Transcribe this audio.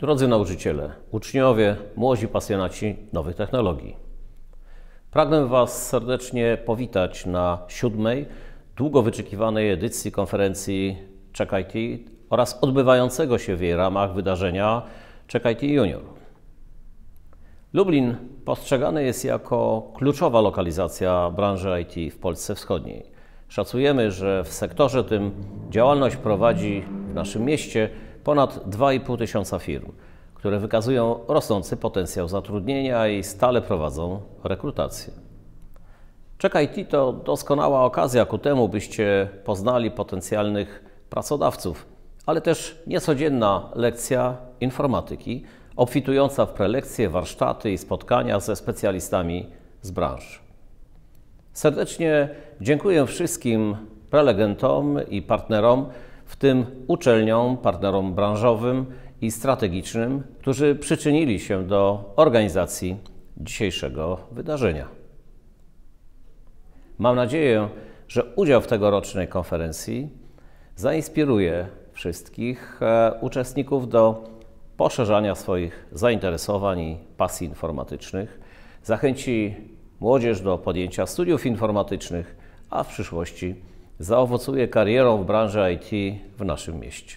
Drodzy nauczyciele, uczniowie, młodzi pasjonaci nowych technologii. Pragnę Was serdecznie powitać na siódmej, długo wyczekiwanej edycji konferencji Check IT oraz odbywającego się w jej ramach wydarzenia Check IT Junior. Lublin postrzegany jest jako kluczowa lokalizacja branży IT w Polsce Wschodniej. Szacujemy, że w sektorze tym działalność prowadzi w naszym mieście ponad 2,5 tysiąca firm, które wykazują rosnący potencjał zatrudnienia i stale prowadzą rekrutację. Check IT to doskonała okazja ku temu, byście poznali potencjalnych pracodawców, ale też niecodzienna lekcja informatyki, obfitująca w prelekcje, warsztaty i spotkania ze specjalistami z branży. Serdecznie dziękuję wszystkim prelegentom i partnerom, w tym uczelniom, partnerom branżowym i strategicznym, którzy przyczynili się do organizacji dzisiejszego wydarzenia. Mam nadzieję, że udział w tegorocznej konferencji zainspiruje wszystkich e, uczestników do poszerzania swoich zainteresowań i pasji informatycznych, zachęci młodzież do podjęcia studiów informatycznych, a w przyszłości zaowocuje karierą w branży IT w naszym mieście.